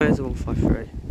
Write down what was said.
Mais um for free.